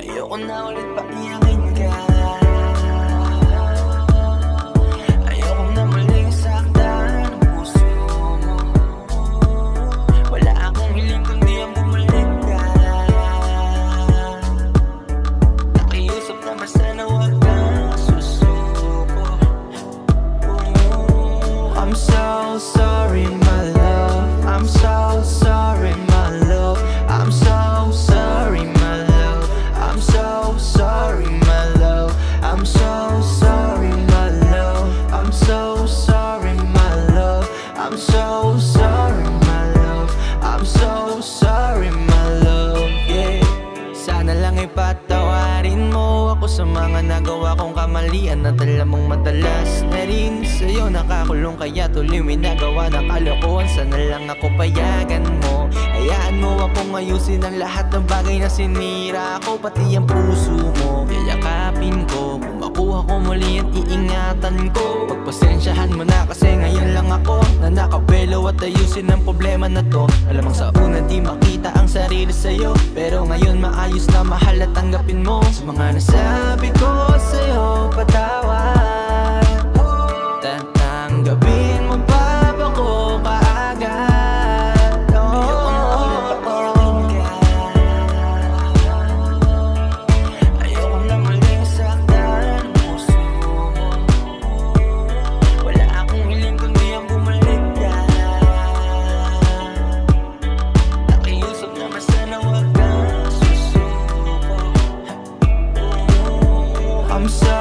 Ayoko na ulit paiyangin ka. Ayoko na muling saktan ang puso mo. Wala akong hiling kundi ang bumalik ka. Nakiusap naman sana huwag kang susuko. I'm so sorry, my love. I'm so sorry, sa mga nagawa kong kamalian At alam madalas na rin. Sa'yo nakakulong Kaya tuloy may nagawa na kalokohan. Sana lang ako payagan mo. Hayaan mo akong ayusin ang lahat ng bagay na sinira ko Pati ang puso mo. Yayakapin ko muli at iingatan ko. Pagpasensyahan mo na kasi ngayon lang ako Na nakapelo at ayusin ang problema na to. Alamang sa una di makita ang sarili sa'yo Pero ngayon maayos na mahal at tanggapin mo. Sa mga nasabi ko I'm sorry,